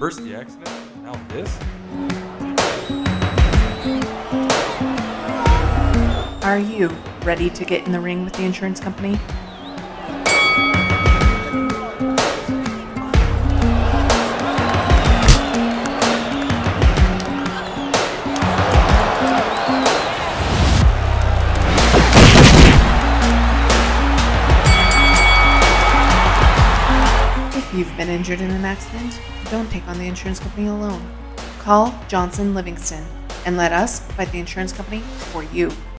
First the accident, now this? Are you ready to get in the ring with the insurance company? If you've been injured in an accident, don't take on the insurance company alone. Call Johnson Livingston and let us fight the insurance company for you.